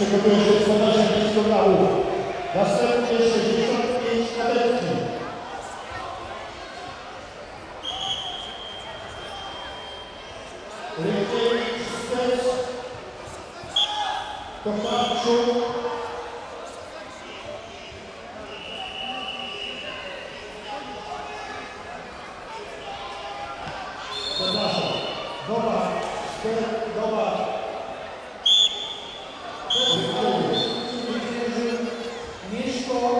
Przygotuje się 125 kg. Następnie 65 kadetki. Rynkiewicz Stec. Tokarczuk. Przepraszam. Nowak. Stec. Neste